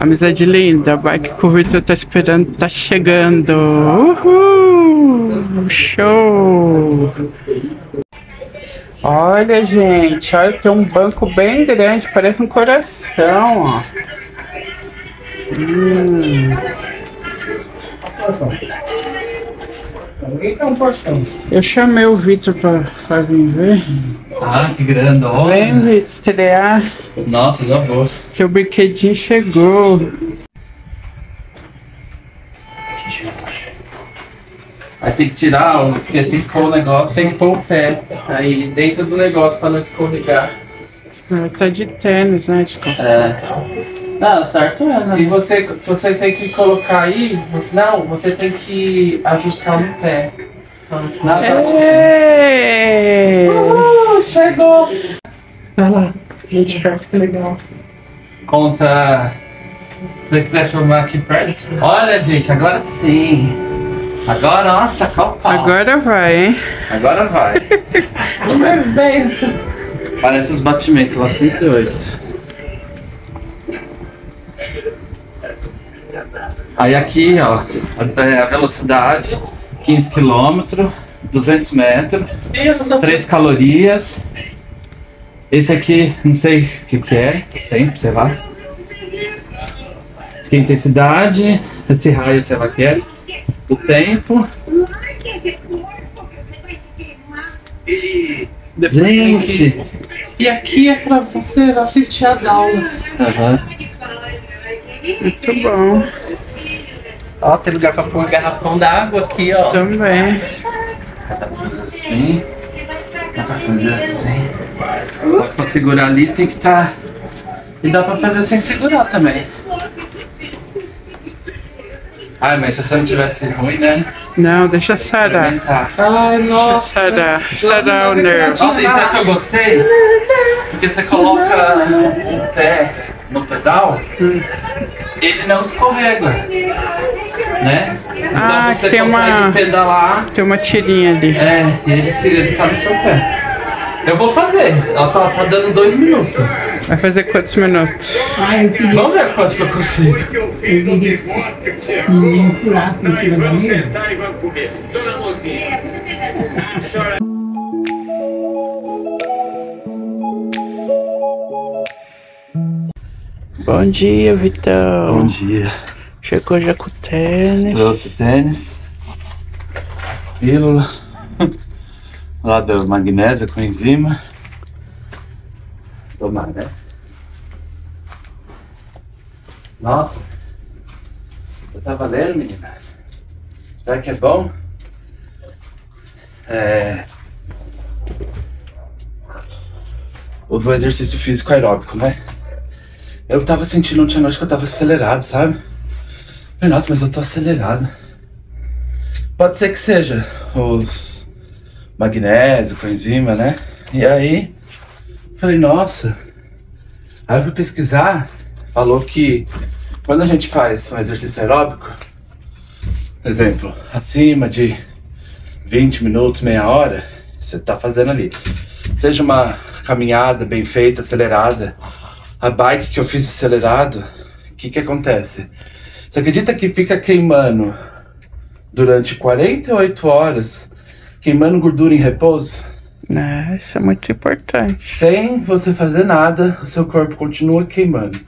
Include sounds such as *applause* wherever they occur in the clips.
Amizade linda, a bike que o Victor tá esperando tá chegando. Uhul! Show! Olha, gente, olha, tem um banco bem grande, parece um coração, ó. Hum. Eu chamei o Vitor pra, pra vir ver. Ah, que grandona. Vem, Vitor, estrear. Nossa, já vou. Seu brinquedinho chegou. Aí tem que tirar, o- porque tem que pôr o negócio, tem que pôr o pé aí dentro do negócio pra não escorregar. Ah, Tá de tênis, né? De. É. Não, certo é, né? E você, se você tem que colocar aí, você, não, você tem que ajustar no pé. Nada. Uh, chegou! Olha lá, gente, que legal. Conta. Se você quiser filmar aqui perto. Olha, gente, agora sim. Agora, ó, tá pau. Agora vai, hein? Agora vai. *laughs* um evento. Parece os batimentos lá 108. Aí aqui, ó, a, é a velocidade, 15 km, 200 metros, 3 calorias. Esse aqui, não sei o que que é, tempo, sei lá. Acho que é intensidade, esse raio, sei lá o que é. O tempo. Gente! E aqui é pra você assistir às aulas. Aham. Muito bom. Ó, tem lugar pra pôr garrafão d'água aqui, ó. Também. Dá pra fazer assim. Dá pra fazer assim. Só que pra segurar ali tem que estar. E dá pra fazer sem segurar também. Ai, mas se você não tivesse ruim, né? Não, deixa sarar. Ai, Deixa nossa. sarar. Sarar o nervo. Nossa, isso é que eu gostei? Porque você coloca o pé no pedal, ele não escorrega. Né? Então Ah, você tem consegue uma- pedalar Tem uma tirinha ali. É, e ele, se- ele tá no seu pé. Eu vou fazer. Ela tá, tá dando dois minutos. Vai fazer quantos minutos? Ah, eu queria Vamos ver quanto que eu consigo. ninguém pular em cima da mesa. Bom dia, Vitão. dia. Chegou já com o tênis. Trouxe tênis. Pílula. *laughs* Lá deu magnésia com enzima. Tomar, né? Nossa. Eu tava lendo, menina. Sabe que é bom? É. O do exercício físico aeróbico, né? Eu tava sentindo ontem à noite que eu tava acelerado, sabe? Nossa, mas eu tô acelerado. Pode ser que seja os magnésio, coenzima, né? E aí, falei, nossa. Aí eu fui pesquisar, falou que quando a gente faz um exercício aeróbico, exemplo, acima de 20 minutos, meia hora, você tá fazendo ali. Seja uma caminhada bem feita, acelerada. A bike que eu fiz acelerado, o que que acontece? Você acredita que fica queimando durante 48 horas, queimando gordura em repouso? É, isso é muito importante. Sem você fazer nada, o seu corpo continua queimando.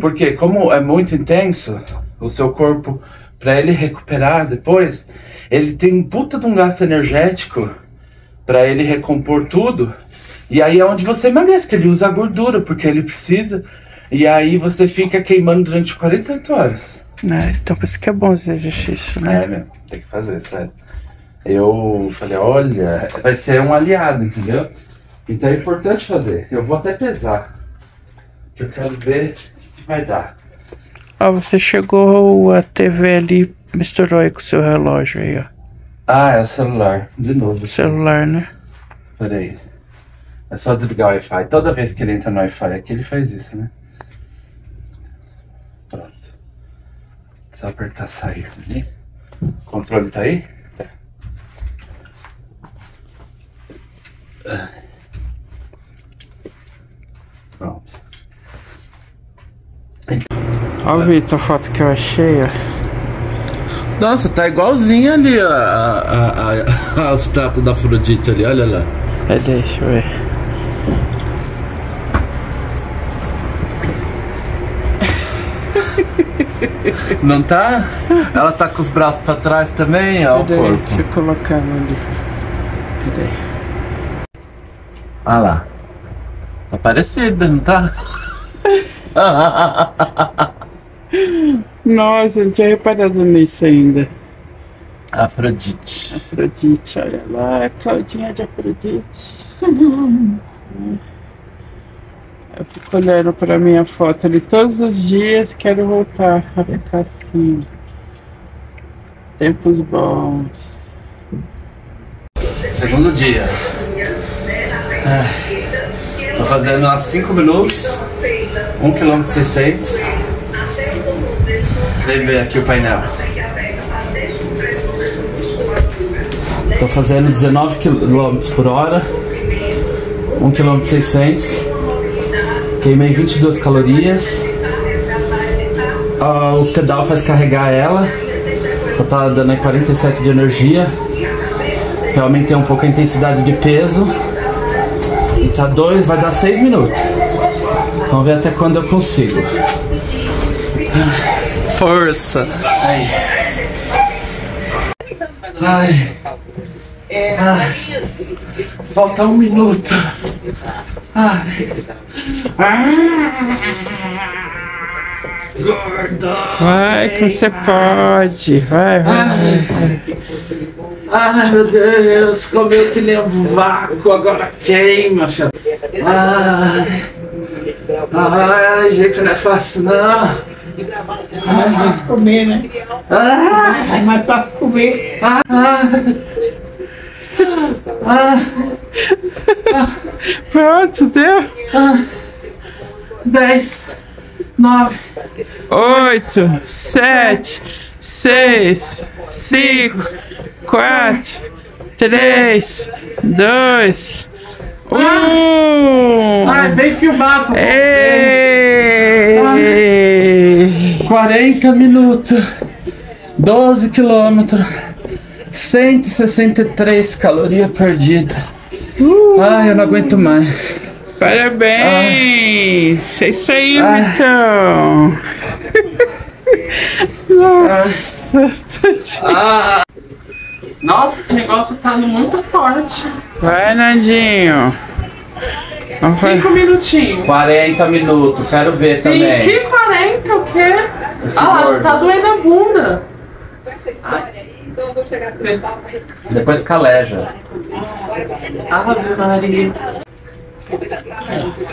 Porque como é muito intenso, o seu corpo, para ele recuperar depois, ele tem um puta de um gasto energético para ele recompor tudo. E aí é onde você emagrece, que ele usa a gordura, porque ele precisa. E aí você fica queimando durante 48 horas. Né? Então por isso que é bom esse exercício, né? É, meu, tem que fazer, sério. Eu falei, olha, vai ser um aliado, entendeu? Então é importante fazer. Eu vou até pesar. Que eu quero ver o que vai dar. Ó, você chegou a TV ali, misturou aí com o seu relógio aí, ó. Ah, é o celular. De novo. Celular, né? Peraí. É só desligar o Wi-Fi. Toda vez que ele entra no Wi-Fi aqui, ele faz isso, né? Pronto. Só apertar sair ali. O controle tá aí? Tá. Ah. Pronto. Ó, Vitor, a foto que eu achei, ó. Nossa, tá igualzinho ali a, a, a, a estátua da Afrodite ali, olha lá. É, deixa eu ver. Não tá? Ela tá com os braços pra trás também, ó o corpo. Deixa eu colocar ali. Olha lá. Tá parecida, não tá? *laughs* Nossa, eu não tinha reparado nisso ainda. Afrodite. Afrodite, olha lá, a Claudinha de Afrodite. *laughs* Eu fico olhando pra minha foto ali todos os dias, quero voltar a ficar assim. Tempos bons. Segundo dia. Ah, Tô fazendo há 5 minutos. 1 km 600. Vem ver aqui o painel. Tô fazendo 19 km por hora. 1 km 600. Queimei 22 calorias. Ah, os pedal faz carregar ela. Eu tá dando aí 47 de energia. Eu aumentei um pouco a intensidade de peso. E tá dois, vai dar seis minutos. Vamos ver até quando eu consigo. Força! Ai. Ai. Ai. Falta um minuto. Ai. Gordo. Vai que você pode, vai, vai. Ai meu Deus, comeu que nem um vácuo, agora queima, filho. Ai. Ai, gente, não é fácil não. Comer, né? Ai. É mais fácil comer. Pronto, deu? 10, 9, Oito, sete, seis, cinco, quatro, três, dois, um. Ai, vem filmar, pô. Ei! 40 minutos, 12 quilômetros, 163 calorias perdidas. Ai, eu não aguento mais. Parabéns! É isso aí, Ai. Vitão! *laughs* Nossa! Ah. Nossa, esse negócio tá muito forte. Vai, Nandinho! Vamos fazer. minutinhos. 40 minutos, quero ver Sim, que 40 o quê? Esse ah, gordo. tá doendo a bunda. Depois caleja. Ave Maria.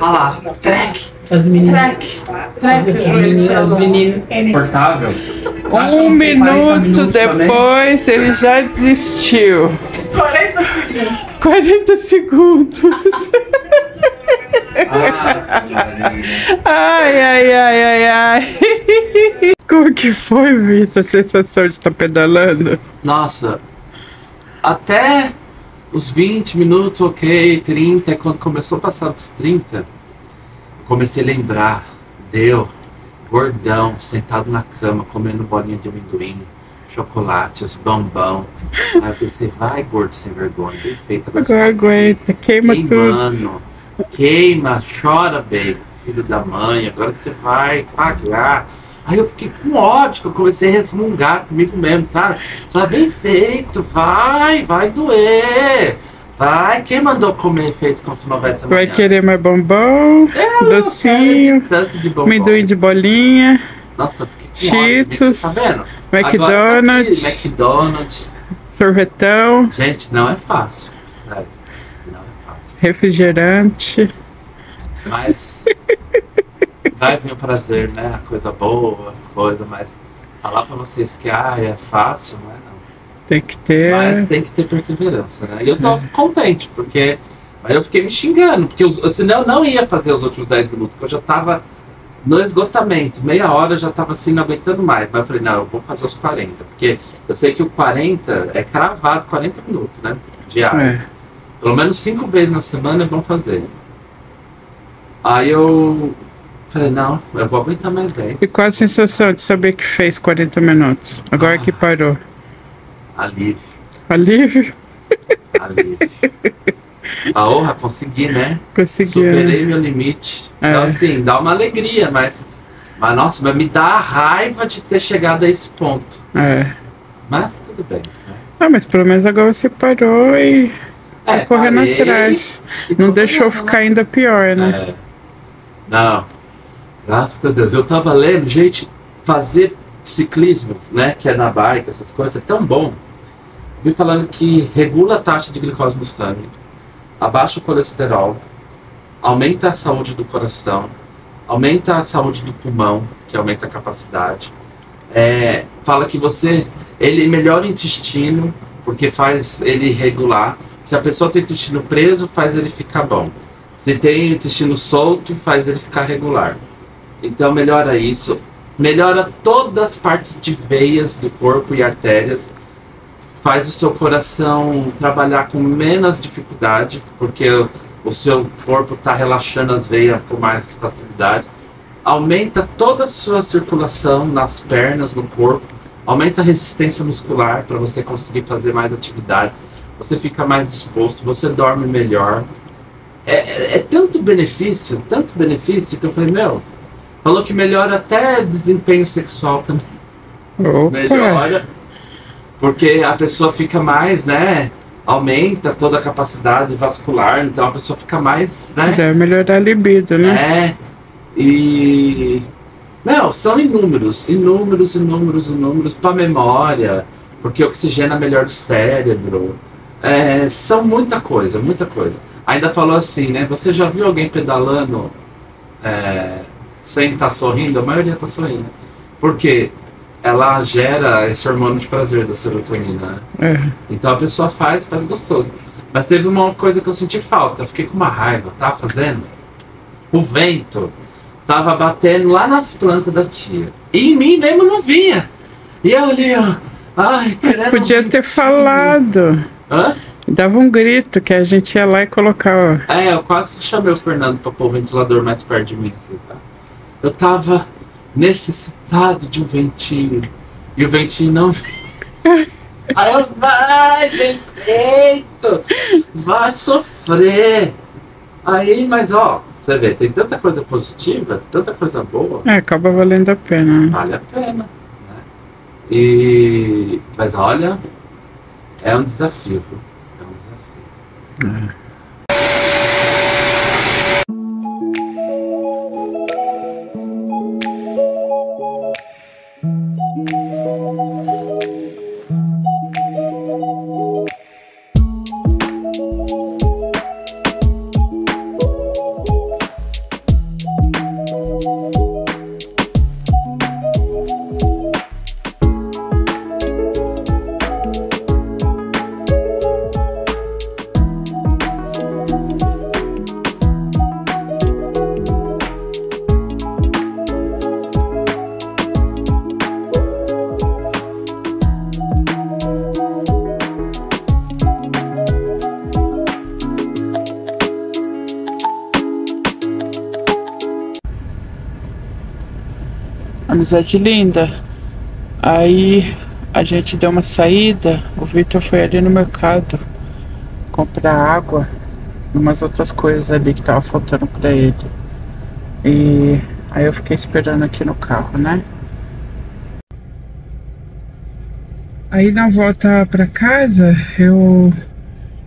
Olha lá, trek, As meninas, trek, trek, joelho as meninas. Confortável. Um minuto depois ele já desistiu. 40 segundos. 40 segundos. Ai, ai, ai, ai, ai. Como que foi, Vitor, a sensação de estar pedalando? Nossa, até os 20 minutos, ok, 30, quando começou a passar dos 30, eu comecei a lembrar, deu, gordão, sentado na cama, comendo bolinha de amendoim, chocolates, bombom. Aí eu pensei, vai gordo sem vergonha, bem feito, agora você Agora tá aguenta, queima tudo. queimando, queima, chora bem, filho da mãe, agora você vai pagar. Aí eu fiquei com ódio, eu comecei a resmungar comigo mesmo, sabe? Tá bem feito, vai, vai doer. Vai, quem mandou comer feito como se não houvesse Vai querer mais bombom, Eu não quero docinho, de bombom. amendoim de bolinha, Nossa, eu fiquei com ódio, Cheetos, tá vendo? McDonald's. Agora, aqui, McDonald's. sorvetão, Gente, não é fácil, sabe? Não é fácil. refrigerante. Mas vai vir o prazer, né? A coisa boa, as coisas, mas falar pra vocês que ah, é fácil, não é não. Tem que ter. Mas tem que ter perseverança, né? E eu tô contente, porque. Mas eu fiquei me xingando, porque os, senão eu não ia fazer os últimos 10 minutos, porque eu já tava no esgotamento. Meia hora eu já tava assim, não aguentando mais. Mas eu falei, não, eu vou fazer os 40, porque eu sei que o 40 é cravado 40 minutos, né? Diário. É. Pelo menos cinco vezes na semana é bom fazer. Aí eu Falei, não, eu vou aguentar mais 10. E qual a sensação de saber que fez 40 minutos? Agora que parou. Alívio, Alívio? alívio. A honra, consegui, né? Conseguiu. Superei meu limite. Então, É. assim, dá uma alegria, mas. Mas, nossa, mas me dá a raiva de ter chegado a esse ponto. É. Mas tudo bem. né? Ah, mas pelo menos agora você parou e tá É, correndo parei atrás. e Não deixou fazendo, ficar ainda pior, né? É. Não. Graças a Deus. Eu tava lendo, gente, fazer ciclismo, né? Que é na bike, essas coisas, é tão bom. Vi falando que regula a taxa de glicose no sangue, abaixa o colesterol, aumenta a saúde do coração, aumenta a saúde do pulmão, que aumenta a capacidade. É, fala que você ele melhora o intestino porque faz ele regular. Se a pessoa tem intestino preso, faz ele ficar bom. Se tem intestino solto, faz ele ficar regular. Então melhora isso, melhora todas as partes de veias do corpo e artérias, faz o seu coração trabalhar com menos dificuldade, porque o, seu corpo está relaxando as veias com mais facilidade. Aumenta toda a sua circulação nas pernas, no corpo, aumenta a resistência muscular para você conseguir fazer mais atividades. Você fica mais disposto, você dorme melhor. É, é- é tanto benefício, tanto benefício que eu falei, meu, falou que melhora até desempenho sexual também. Opa! Melhora. Porque a pessoa fica mais, né? Aumenta toda a capacidade vascular, então a pessoa fica mais, né? Deve melhorar a libido, né? É. E. Não, são inúmeros, inúmeros, inúmeros, inúmeros para memória, porque oxigena melhor o cérebro. É, são muita coisa, muita coisa. Ainda falou assim, né? Você já viu alguém pedalando é, sem estar sorrindo? A maioria tá sorrindo. Porque ela gera esse hormônio de prazer da serotonina. né? É. Então a pessoa faz, faz gostoso. Mas teve uma coisa que eu senti falta, eu fiquei com uma raiva, tava fazendo. O vento tava batendo lá nas plantas da tia. E em mim mesmo não vinha. E eu ali, ó. Ai, Mas podia ter falado. Hã? Dava um grito que a gente ia lá e colocava. É, eu quase chamei o Fernando pra pôr o ventilador mais perto de mim, assim, sabe? Eu tava necessitado de um ventinho. E o ventinho não veio. Aí eu, vai, bem feito! Vai sofrer! Aí, mas ó, você vê, tem tanta coisa positiva, tanta coisa boa, É, acaba valendo a pena. né? vale a pena. Né? E. Mas olha, é um desafio? É um desafio. Amizade linda. Aí a gente deu uma saída. O Victor foi ali no mercado comprar água e umas outras coisas ali que tava faltando pra ele. E aí eu fiquei esperando aqui no carro, né? Aí na volta pra casa, eu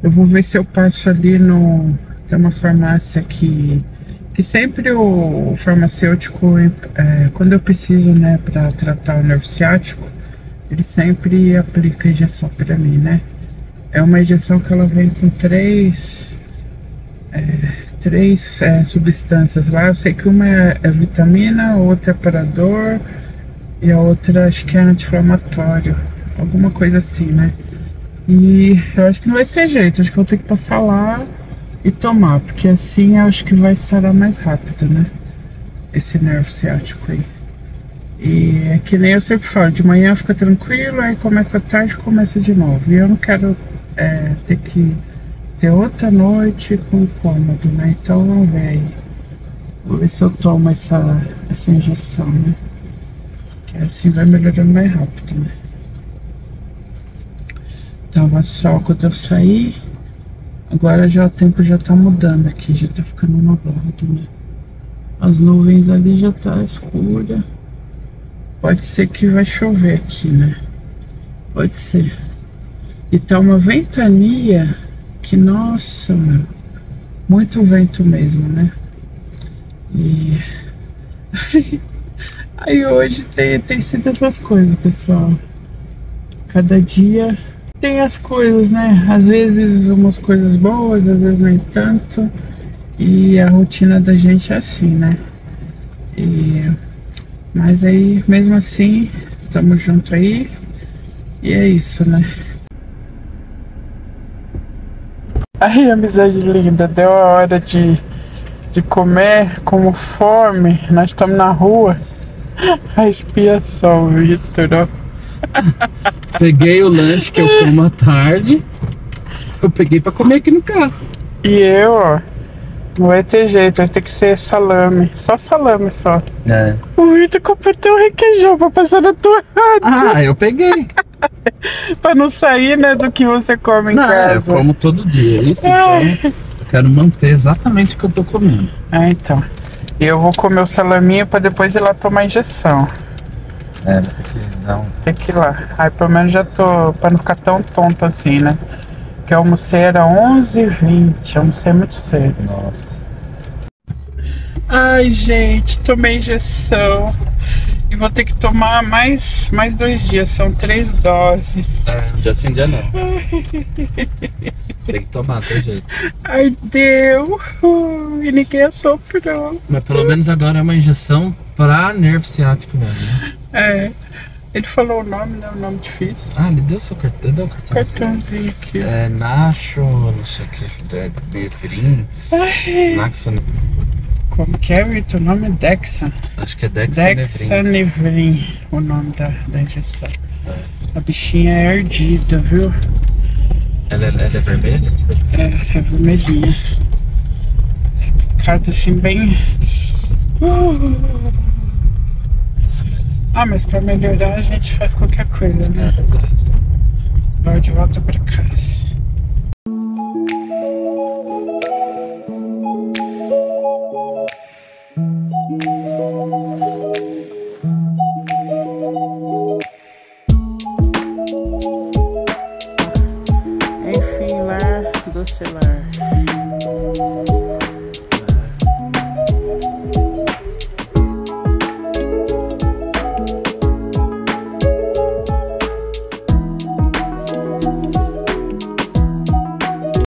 eu vou ver se eu passo ali no tem uma farmácia que que sempre o, farmacêutico, é, quando eu preciso, né, para tratar o nervo ciático, ele sempre aplica injeção para mim, né? É uma injeção que ela vem com três, é, três é, substâncias lá. Eu sei que uma é, é vitamina, outra é para dor e a outra acho que é anti-inflamatório, alguma coisa assim, né? E eu acho que não vai ter jeito, acho que eu vou ter que passar lá e tomar, porque assim acho que vai sarar mais rápido, né? Esse nervo ciático aí. E é que nem eu sempre falo, de manhã fica tranquilo, aí começa tarde começa de novo. E eu não quero é, ter que ter outra noite com cômodo, né? Então vamos ver aí. Vou ver se eu tomo essa, essa injeção, né? Que assim vai melhorando mais rápido, né? Tava sol quando eu saí. Agora já o tempo já tá mudando aqui, já tá ficando nublado, né? As nuvens ali já tá escura. Pode ser que vai chover aqui, né? Pode ser. E tá uma ventania que, nossa, meu, muito vento mesmo, né? E *laughs* aí hoje tem, tem sido essas coisas, pessoal. Cada dia tem as coisas, né? Às vezes umas coisas boas, às vezes nem tanto. E a rotina da gente é assim, né? E, mas aí, mesmo assim, estamos junto aí. E é isso, né? Aí, amizade linda, deu a hora de, de comer com fome. Nós estamos na rua. *laughs* A expiação, Vitor. ó. *laughs* Peguei o lanche que eu como à tarde. Eu peguei pra comer aqui no carro. E eu, ó. Não vai ter jeito, vai ter que ser salame. Só salame só. É. O Vitor completou o requeijão pra passar na tua Ah, eu peguei. *laughs* Pra não sair, né, do que você come em Não, eu casa. como todo dia. Isso, Ai. então, eu quero manter exatamente o que eu tô comendo. Ah, então. E eu vou comer o salaminho pra depois ir lá tomar injeção. É, ter que dar um. Tem que ir lá. Aí pelo menos já tô. pra não ficar tão tonto assim, né? Que eu almocei era 11h20. Almocei muito cedo. Nossa. Ai, gente, tomei injeção. E vou ter que tomar mais, mais dois dias. São três doses. É, dia sim, dia não. *laughs* Tem que tomar, tem jeito. Ardeu. E ninguém assoprou. Mas pelo menos agora é uma injeção pra nervo ciático mesmo, né? É. Ele falou o nome, né? O nome difícil. Ah, ele deu seu cartão, deu o cartão. Cartãozinho aqui. É Nacho, não sei o que, é Bevrin, Naxa, Como que é, Vitor? O nome é Dexa. acho que é Dexanevrin. Dexanevrin, o nome da, da injeção. É. A bichinha é ardida, viu? Ela, é- ela é vermelha? É, é vermelhinha. Carta assim bem. Uh. Ah, mas pra melhorar a gente faz qualquer coisa, É né? verdade. Vai de volta pra casa.